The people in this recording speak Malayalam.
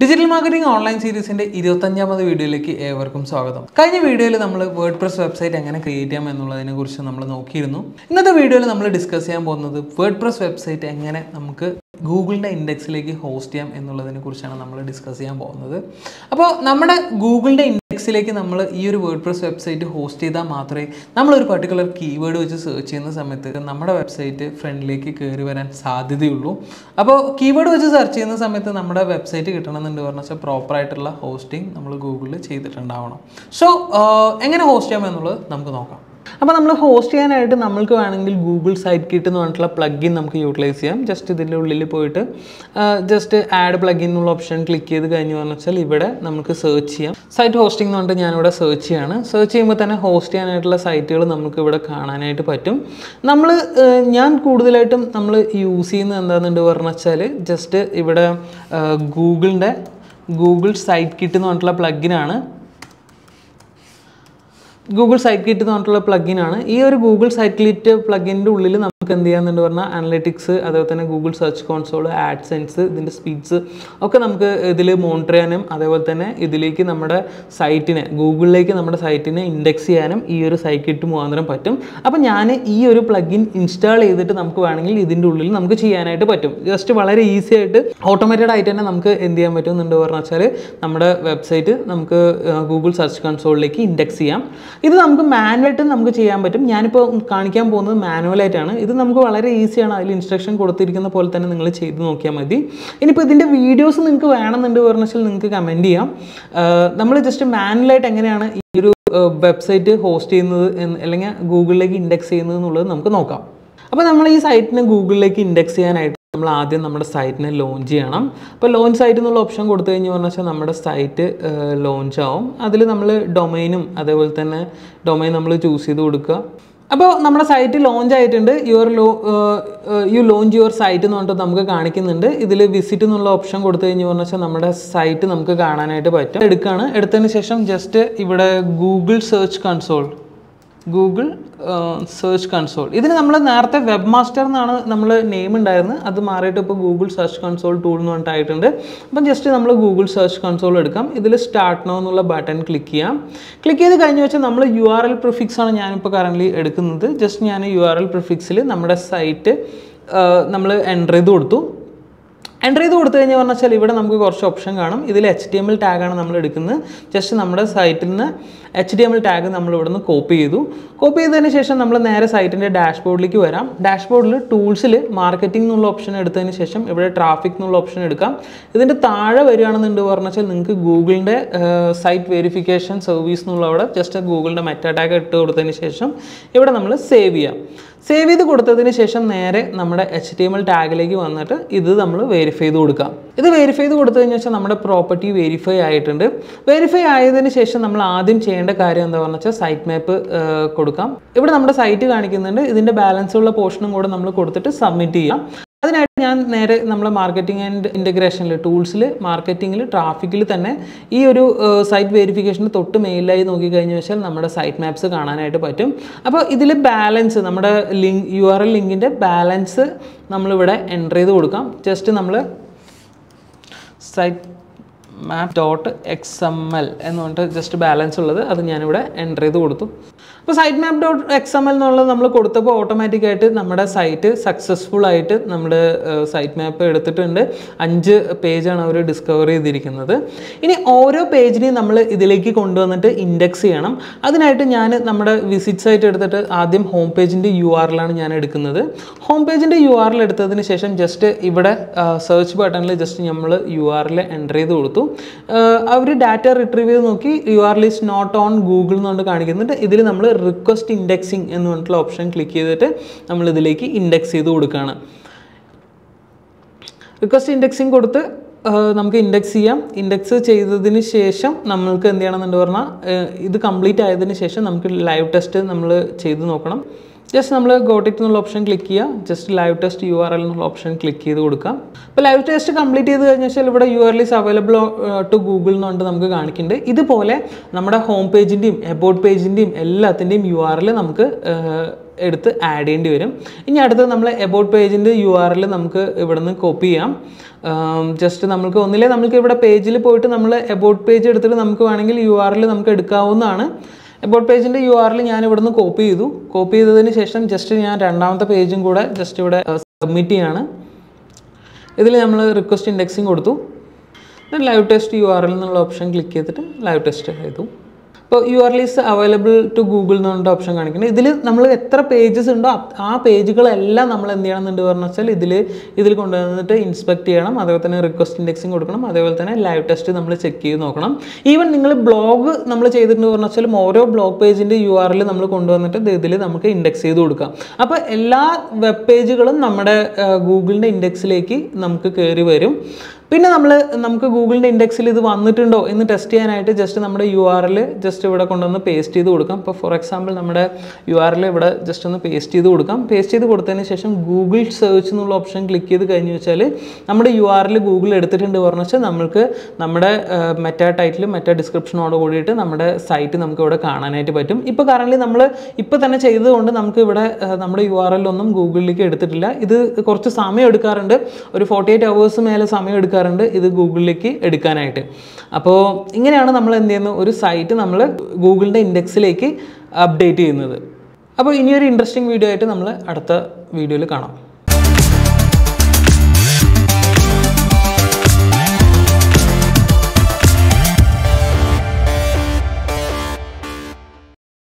ഡിജിറ്റൽ മാർക്കറ്റിംഗ് ഓൺലൈൻ സീരീസിന്റെ ഇരുപത്തഞ്ചാമത് വീഡിയോയിലേക്ക് ഏവർക്കും സ്വാഗതം. കഴിഞ്ഞ വീഡിയോയിൽ നമ്മൾ വേർഡ് പ്രസ് വെബ്സൈറ്റ് എങ്ങനെ ക്രിയേറ്റ് ചെയ്യാം എന്നുള്ളതിനെ കുറിച്ച് നമ്മൾ നോക്കിയിരുന്നു. ഇന്നത്തെ വീഡിയോയിൽ നമ്മൾ ഡിസ്കസ് ചെയ്യാൻ പോകുന്നത് വേർഡ് പ്രസ് വെബ്സൈറ്റ് എങ്ങനെ നമുക്ക് ഗൂഗിളിന്റെ ഇൻഡെക്സിലേക്ക് ഹോസ്റ്റ് ചെയ്യാം എന്നുള്ളതിനെ കുറിച്ചാണ് നമ്മൾ ഡിസ്കസ് ചെയ്യാൻ പോകുന്നത്. അപ്പോൾ നമ്മുടെ ഗൂഗിളിന്റെ ഇൻഡെക്സിലേക്ക് നമ്മൾ ഈ ഒരു വേർഡ് പ്രസ് വെബ്സൈറ്റ് ഹോസ്റ്റ് ചെയ്താൽ മാത്രമേ നമ്മളൊരു പർട്ടിക്കുലർ കീവേഡ് വെച്ച് സെർച്ച് ചെയ്യുന്ന സമയത്ത് നമ്മുടെ വെബ്സൈറ്റ് ഫ്രണ്ടിലേക്ക് കയറി വരാൻ സാധ്യതയുള്ളൂ. അപ്പോൾ കീവേഡ് വെച്ച് സെർച്ച് ചെയ്യുന്ന സമയത്ത് നമ്മുടെ വെബ്സൈറ്റ് കിട്ടണമെന്നുണ്ട് പറഞ്ഞാൽ വെച്ചാൽ പ്രോപ്പറായിട്ടുള്ള ഹോസ്റ്റിംഗ് നമ്മൾ ഗൂഗിളിൽ ചെയ്തിട്ടുണ്ടാവണം. സോ എങ്ങനെ ഹോസ്റ്റ് ചെയ്യാമെന്നുള്ളത് നമുക്ക് നോക്കാം. അപ്പോൾ നമ്മൾ ഹോസ്റ്റ് ചെയ്യാനായിട്ട് നമ്മൾക്ക് വേണമെങ്കിൽ ഗൂഗിൾ സൈറ്റ് കിറ്റ് എന്ന് പറഞ്ഞിട്ടുള്ള പ്ലഗിൻ നമുക്ക് യൂട്ടിലൈസ് ചെയ്യാം. ജസ്റ്റ് ഇതിന്റെ ഉള്ളിൽ പോയിട്ട് ജസ്റ്റ് ആഡ് പ്ലഗിൻ എന്നുള്ള ഓപ്ഷൻ ക്ലിക്ക് ചെയ്ത് കഴിഞ്ഞു പറഞ്ഞു വെച്ചാൽ ഇവിടെ നമുക്ക് സെർച്ച് ചെയ്യാം. സൈറ്റ് ഹോസ്റ്റിംഗ് എന്ന് പറഞ്ഞിട്ട് ഞാനിവിടെ സെർച്ച് ചെയ്യാണ്. സെർച്ച് ചെയ്യുമ്പോൾ തന്നെ ഹോസ്റ്റ് ചെയ്യാനായിട്ടുള്ള സൈറ്റുകൾ നമുക്ക് ഇവിടെ കാണാനായിട്ട് പറ്റും. നമ്മൾ ഞാൻ കൂടുതലായിട്ടും നമ്മൾ യൂസ് ചെയ്യുന്നത് എന്താണെന്നുണ്ട് പറഞ്ഞു വെച്ചാൽ ജസ്റ്റ് ഇവിടെ ഗൂഗിളിന്റെ ഗൂഗിൾ സൈറ്റ് കിറ്റ് എന്ന് പറഞ്ഞിട്ടുള്ള പ്ലഗിനാണ് ഗൂഗിൾ സൈറ്റ് കിറ്റ് എന്ന് പറഞ്ഞിട്ടുള്ള ആണ്. ഈ ഒരു ഗൂഗിൾ സൈറ്റ് കിറ്റ് പ്ലഗിന്റെ ഉള്ളിൽ നമുക്ക് എന്ത് ചെയ്യാമെന്നുണ്ട് പറഞ്ഞാൽ അനലിറ്റിക്സ് അതേപോലെ തന്നെ Google search console AdSense ഇതിന്റെ സ്പീഡ്സ് ഒക്കെ നമുക്ക് ഇതിൽ മോണിറ്റർ ചെയ്യാനും അതേപോലെ തന്നെ ഇതിലേക്ക് നമ്മുടെ സൈറ്റിനെ ഗൂഗിളിലേക്ക് നമ്മുടെ സൈറ്റിനെ ഇൻഡെക്സ് ചെയ്യാനും ഈ ഒരു സൈക്കിട്ട് മുഖാന്തരം പറ്റും. അപ്പോൾ ഞാൻ ഈ ഒരു പ്ലഗിൻ ഇൻസ്റ്റാൾ ചെയ്തിട്ട് നമുക്ക് വേണമെങ്കിൽ ഇതിന്റെ ഉള്ളിൽ നമുക്ക് ചെയ്യാനായിട്ട് പറ്റും. ജസ്റ്റ് വളരെ ഈസി ആയിട്ട് ഓട്ടോമാറ്റഡ് ആയിട്ട് തന്നെ നമുക്ക് എന്ത് ചെയ്യാൻ പറ്റും എന്നുണ്ട് പറഞ്ഞാൽ നമ്മുടെ വെബ്സൈറ്റ് നമുക്ക് ഗൂഗിൾ സെർച്ച് കൺസോളിലേക്ക് ഇൻഡെക്സ് ചെയ്യാം. ഇത് നമുക്ക് മാനുവലായിട്ടും നമുക്ക് ചെയ്യാൻ പറ്റും. ഞാനിപ്പോൾ കാണിക്കാൻ പോകുന്നത് മാനുവലായിട്ടാണ് ഇത് നമുക്ക് വളരെ ഈസിയാണ് അതിൽ ഇൻസ്ട്രക്ഷൻ കൊടുത്തിരിക്കുന്ന പോലെ തന്നെ നിങ്ങൾ ചെയ്ത് നോക്കിയാൽ മതി. ഇനിയിപ്പോൾ ഇതിന്റെ വീഡിയോസ് നിങ്ങൾക്ക് വേണമെന്നുണ്ട് പറഞ്ഞാൽ നിങ്ങൾക്ക് കമന്റ് ചെയ്യാം. നമ്മൾ ജസ്റ്റ് മാനുവലായിട്ട് എങ്ങനെയാണ് ഈ ഒരു വെബ്സൈറ്റ് ഹോസ്റ്റ് ചെയ്യുന്നത് അല്ലെങ്കിൽ ഗൂഗിളിലേക്ക് ഇൻഡെക്സ് ചെയ്യുന്നത് എന്നുള്ളത് നമുക്ക് നോക്കാം. അപ്പോൾ നമ്മൾ ഈ സൈറ്റിനെ ഗൂഗിളിലേക്ക് ഇൻഡെക്സ് ചെയ്യാനായിട്ട് നമ്മൾ ആദ്യം നമ്മുടെ സൈറ്റിനെ ലോഞ്ച് ചെയ്യണം. അപ്പോൾ ലോഞ്ച് സൈറ്റ് എന്നുള്ള ഓപ്ഷൻ കൊടുത്തു കഴിഞ്ഞു പറഞ്ഞാൽ വെച്ചാൽ നമ്മുടെ സൈറ്റ് ലോഞ്ച് ആവും. അതിൽ നമ്മൾ ഡൊമൈനും അതേപോലെ തന്നെ ഡൊമൈൻ നമ്മൾ ചൂസ് ചെയ്ത് കൊടുക്കുക. അപ്പോൾ നമ്മുടെ സൈറ്റ് ലോഞ്ച് ആയിട്ടുണ്ട്. Your lo you launch your site എന്ന് പറഞ്ഞിട്ട് നമുക്ക് കാണിക്കുന്നുണ്ട്. ഇതിൽ വിസിറ്റ് എന്നുള്ള ഓപ്ഷൻ കൊടുത്തു കഴിഞ്ഞ് പറഞ്ഞാൽ വെച്ചാൽ നമ്മുടെ സൈറ്റ് നമുക്ക് കാണാനായിട്ട് പറ്റും. എടുക്കുകയാണ് എടുത്തതിന് ശേഷം ജസ്റ്റ് ഇവിടെ Google search console Google search console ഇതിന് നമ്മൾ നേരത്തെ വെബ് മാസ്റ്റർ എന്നാണ് നമ്മൾ നെയിം ഉണ്ടായിരുന്നത്. അത് മാറിയിട്ട് ഇപ്പോൾ ഗൂഗിൾ സെർച്ച് കൺസോൾ ടൂൾ എന്ന് പറഞ്ഞിട്ടായിട്ടുണ്ട് അപ്പം ജസ്റ്റ് നമ്മൾ ഗൂഗിൾ സെർച്ച് കൺസോൾ എടുക്കാം. ഇതിൽ സ്റ്റാർട്ട് നോ എന്നുള്ള ബട്ടൺ ക്ലിക്ക് ചെയ്യാം. ക്ലിക്ക് ചെയ്ത് കഴിഞ്ഞ് വെച്ചാൽ നമ്മൾ യു ആർ എൽ പ്രിഫിക്സ് ആണ് ഞാനിപ്പോൾ കറന്റ്ലി എടുക്കുന്നത്. ജസ്റ്റ് ഞാൻ യു ആർ എൽ പ്രിഫിക്സിൽ നമ്മുടെ സൈറ്റ് നമ്മൾ എന്റർ ചെയ്ത് കൊടുത്തു. എന്റർ ചെയ്ത് കൊടുത്തു കഴിഞ്ഞാൽ പറഞ്ഞാൽ വെച്ചാൽ ഇവിടെ നമുക്ക് കുറച്ച് ഓപ്ഷൻ കാണും. ഇതിൽ എച്ച് ടി എം എൽ ടാഗാണ് നമ്മൾ എടുക്കുന്നത്. ജസ്റ്റ് നമ്മുടെ സൈറ്റിൽ നിന്ന് H D M L tag നമ്മൾ ഇവിടെ നിന്ന് കോപ്പി ചെയ്തു. കോപ്പി ചെയ്തതിന് ശേഷം നമ്മൾ നേരെ സൈറ്റിന്റെ ഡാഷ്ബോർഡിലേക്ക് വരാം. ഡാഷ്ബോർഡിൽ ടൂൾസിൽ മാർക്കറ്റിംഗ് എന്നുള്ള ഓപ്ഷൻ എടുത്തതിന് ശേഷം ഇവിടെ ട്രാഫിക് എന്നുള്ള ഓപ്ഷൻ എടുക്കാം. ഇതിന്റെ താഴെ വരികയാണെന്നുണ്ട് പറഞ്ഞു വെച്ചാൽ നിങ്ങൾക്ക് ഗൂഗിളിന്റെ സൈറ്റ് വെരിഫിക്കേഷൻ സർവീസ് എന്നുള്ള അവിടെ ജസ്റ്റ് ഗൂഗിളിന്റെ മെറ്റാ ടാഗ് ഇട്ട് കൊടുത്തതിന് ശേഷം ഇവിടെ നമ്മൾ സേവ് ചെയ്യാം. സേവ് ചെയ്ത് കൊടുത്തതിന് ശേഷം നേരെ നമ്മുടെ എച്ച് ടി എം എൽ ടാഗിലേക്ക് വന്നിട്ട് ഇത് നമ്മൾ വെരിഫൈ ചെയ്ത് കൊടുക്കാം. ഇത് വെരിഫൈ ചെയ്ത് കൊടുത്തു കഴിഞ്ഞാൽ നമ്മുടെ പ്രോപ്പർട്ടി വെരിഫൈ ആയിട്ടുണ്ട്. വെരിഫൈ ആയതിനു ശേഷം നമ്മൾ ആദ്യം ചെയ്യേണ്ട കാര്യം എന്താ പറഞ്ഞു വെച്ചാൽ സൈറ്റ് മാപ്പ് കൊടുക്കാം. ഇവിടെ നമ്മുടെ സൈറ്റ് കാണിക്കുന്നുണ്ട്. ഇതിന്റെ ബാലൻസ് ഉള്ള പോർഷനും കൂടെ നമ്മൾ കൊടുത്തിട്ട് സബ്മിറ്റ് ചെയ്യാം. അതിനായിട്ട് ഞാൻ നേരെ നമ്മളെ മാർക്കറ്റിംഗ് ആൻഡ് ഇന്റഗ്രേഷനിൽ ടൂൾസിൽ മാർക്കറ്റിങ്ങിൽ ട്രാഫിക്കിൽ തന്നെ ഈ ഒരു സൈറ്റ് വെരിഫിക്കേഷന് തൊട്ട് മെയിലായി നോക്കിക്കഴിഞ്ഞു വെച്ചാൽ നമ്മുടെ സൈറ്റ് മാപ്സ് കാണാനായിട്ട് പറ്റും. അപ്പോൾ ഇതിൽ ബാലൻസ് നമ്മുടെ ലിങ്ക് യു ആർ എൽ ലിങ്കിന്റെ ബാലൻസ് നമ്മളിവിടെ എന്റർ ചെയ്ത് കൊടുക്കാം. ജസ്റ്റ് നമ്മൾ site map dot X M L എന്ന് പറഞ്ഞിട്ട് ജസ്റ്റ് ബാലൻസ് ഉള്ളത് അത് ഞാനിവിടെ എന്റർ ചെയ്ത് കൊടുത്തു. അപ്പോൾ site map dot X M L എന്നുള്ളത് നമ്മൾ കൊടുത്തപ്പോൾ ഓട്ടോമാറ്റിക്കായിട്ട് നമ്മുടെ സൈറ്റ് സക്സസ്ഫുൾ ആയിട്ട് നമ്മുടെ സൈറ്റ് മാപ്പ് എടുത്തിട്ടുണ്ട്. അഞ്ച് പേജാണ് അവർ ഡിസ്കവർ ചെയ്തിരിക്കുന്നത്. ഇനി ഓരോ പേജിനെയും നമ്മൾ ഇതിലേക്ക് കൊണ്ടുവന്നിട്ട് ഇൻഡെക്സ് ചെയ്യണം. അതിനായിട്ട് ഞാൻ നമ്മുടെ വിസിറ്റ് സൈറ്റ് എടുത്തിട്ട് ആദ്യം ഹോം പേജിന്റെ യു ആർ എല്ലാണ് ഞാൻ എടുക്കുന്നത്. ഹോം പേജിന്റെ യു ആർ എൽ എടുത്തതിന് ശേഷം ജസ്റ്റ് ഇവിടെ സെർച്ച് ബട്ടണിൽ ജസ്റ്റ് നമ്മൾ യു ആർ എൽ എന്റർ ചെയ്ത് കൊടുത്തു. അവർ ഡാറ്റ റിട്രീവ് ചെയ്ത് നോക്കി. U R L is not on Google എന്നുകൊണ്ട് കാണിക്കുന്നുണ്ട്. ഇതിൽ നമ്മൾ റിക്വസ്റ്റ് ഇൻഡെക്സിങ് എന്ന് പറഞ്ഞിട്ടുള്ള ഓപ്ഷൻ ക്ലിക്ക് ചെയ്തിട്ട് നമ്മൾ ഇതിലേക്ക് ഇൻഡെക്സ് ചെയ്ത് കൊടുക്കുകയാണ്. റിക്വസ്റ്റ് ഇൻഡെക്സിങ് കൊടുത്ത് നമുക്ക് ഇൻഡെക്സ് ചെയ്യാം. ഇൻഡെക്സ് ചെയ്തതിന് ശേഷം നമ്മൾക്ക് എന്ത് ചെയ്യണമെന്നുണ്ട് പറഞ്ഞാൽ ഇത് കംപ്ലീറ്റ് ആയതിനു ശേഷം നമുക്ക് ലൈവ് ടെസ്റ്റ് നമ്മൾ ചെയ്ത് നോക്കണം. ജസ്റ്റ് നമ്മൾ ഗോട്ടിക് എന്നുള്ള ഓപ്ഷൻ ക്ലിക്ക് ചെയ്യുക. Just live test U R L എന്നുള്ള ഓപ്ഷൻ ക്ലിക്ക് ചെയ്ത് കൊടുക്കാം അപ്പോൾ ലൈവ് ടെസ്റ്റ് കംപ്ലീറ്റ് ചെയ്ത് കഴിഞ്ഞാൽ വെച്ചാൽ ഇവിടെ U R is available to Google എന്നുകൊണ്ട് നമുക്ക് കാണിക്കുന്നുണ്ട്. ഇതുപോലെ നമ്മുടെ ഹോം പേജിന്റെയും എബൌട്ട് പേജിന്റെയും എല്ലാത്തിന്റെയും യു ആർ എൽ നമുക്ക് എടുത്ത് ആഡ് ചെയ്യേണ്ടി വരും. ഇനി അടുത്തത് നമ്മൾ എബൌട്ട് പേജിന്റെ യു ആർ എൽ നമുക്ക് ഇവിടെ നിന്ന് കോപ്പി ചെയ്യാം ജസ്റ്റ് നമുക്ക് ഒന്നിലെ നമുക്ക് ഇവിടെ പേജിൽ പോയിട്ട് നമ്മൾ എബൌട്ട് പേജ് എടുത്തിട്ട് നമുക്ക് വേണമെങ്കിൽ യു ആർ എൽ നമുക്ക് എടുക്കാവുന്നതാണ്. എബൌട്ട് പേജിന്റെ യു ആറിൽ ഞാൻ ഇവിടെ നിന്ന് കോപ്പി ചെയ്തു. കോപ്പി ചെയ്തതിന് ശേഷം ജസ്റ്റ് ഞാൻ രണ്ടാമത്തെ പേജും കൂടെ ജസ്റ്റ് ഇവിടെ സബ്മിറ്റ് ചെയ്യാണ്. ഇതിൽ നമ്മൾ റിക്വസ്റ്റ് ഇൻഡെക്സിങ് കൊടുത്തു. ലൈവ് ടെസ്റ്റ് യു ആറിൽ നിന്നുള്ള ഓപ്ഷൻ ക്ലിക്ക് ചെയ്തിട്ട് ലൈവ് ടെസ്റ്റ് ചെയ്തു. ഇപ്പോൾ U R L is available to Google എന്ന് പറഞ്ഞിട്ട് ഓപ്ഷൻ കാണിക്കുന്നത് ഇതിൽ നമ്മൾ എത്ര പേജസ് ഉണ്ടോ ആ പേജുകളെല്ലാം നമ്മൾ എന്ത് ചെയ്യണമെന്നുണ്ട് പറഞ്ഞു വെച്ചാൽ ഇതിൽ ഇതിൽ കൊണ്ടുവന്നിട്ട് ഇൻസ്പെക്ട് ചെയ്യണം. അതേപോലെ തന്നെ റിക്വസ്റ്റ് ഇൻഡെക്സിങ് കൊടുക്കണം. അതേപോലെ തന്നെ ലൈവ് ടെസ്റ്റ് നമ്മൾ ചെക്ക് ചെയ്ത് നോക്കണം. ഈവൻ നിങ്ങൾ ബ്ലോഗ് നമ്മൾ ചെയ്തിട്ടുണ്ട് പറഞ്ഞു വെച്ചാൽ ഓരോ ബ്ലോഗ് പേജിന്റെ യു ആർ എൽ നമ്മൾ കൊണ്ടുവന്നിട്ട് ഇതിൽ നമുക്ക് ഇൻഡെക്സ് ചെയ്ത് കൊടുക്കാം. അപ്പോൾ എല്ലാ വെബ് പേജുകളും നമ്മുടെ ഗൂഗിളിന്റെ ഇൻഡെക്സിലേക്ക് നമുക്ക് കയറി വരും. പിന്നെ നമ്മൾ നമുക്ക് ഗൂഗിളിന്റെ ഇൻഡെക്സിൽ ഇത് വന്നിട്ടുണ്ടോ എന്ന് ടെസ്റ്റ് ചെയ്യാനായിട്ട് ജസ്റ്റ് നമ്മുടെ യു ആർ ജസ്റ്റ് ഇവിടെ കൊണ്ടുവന്ന് പേസ്റ്റ് ചെയ്ത് കൊടുക്കാം. ഇപ്പോൾ ഫോർ എക്സാമ്പിൾ നമ്മുടെ യു ആറിൽ ഇവിടെ ജസ്റ്റ് ഒന്ന് പേസ്റ്റ് ചെയ്ത് കൊടുക്കാം. പേസ്റ്റ് ചെയ്ത് കൊടുത്തതിന് ശേഷം ഗൂഗിൾ സെർച്ച് എന്നുള്ള ഓപ്ഷൻ ക്ലിക്ക് ചെയ്ത് കഴിഞ്ഞ് വെച്ചാൽ നമ്മുടെ യു ആറിൽ ഗൂഗിൾ എടുത്തിട്ടുണ്ട് പറഞ്ഞു വെച്ചാൽ നമുക്ക് നമ്മുടെ മെറ്റ ടൈറ്റിലും മെറ്റ ഡിസ്ക്രിപ്ഷനോട് കൂടിയിട്ട് നമ്മുടെ സൈറ്റ് നമുക്ക് ഇവിടെ കാണാനായിട്ട് പറ്റും. ഇപ്പോൾ കറൻലി നമ്മൾ ഇപ്പോൾ തന്നെ ചെയ്തതുകൊണ്ട് നമുക്ക് ഇവിടെ നമ്മുടെ യു ആർ എല്ലൊന്നും ഗൂഗിളിലേക്ക് എടുത്തിട്ടില്ല. ഇത് കുറച്ച് സമയം എടുക്കാറുണ്ട്. ഒരു ഫോർട്ടി എയ്റ്റ് അവേഴ്സ് മേലെ സമയം എടുക്കാറുണ്ട്. ഇത് ഗൂഗിളിലേക്ക് എടുക്കാനായിട്ട്. അപ്പോൾ ഇങ്ങനെയാണ് നമ്മൾ എന്ത് ചെയ്യുന്നത് ഒരു സൈറ്റ് നമ്മൾ ഗൂഗിളിന്റെ ഇൻഡെക്സിലേക്ക് അപ്ഡേറ്റ് ചെയ്യുന്നത്. അപ്പോൾ ഇനിയൊരു ഇൻട്രസ്റ്റിംഗ് വീഡിയോ ആയിട്ട് നമ്മൾ അടുത്ത വീഡിയോയിൽ കാണാം.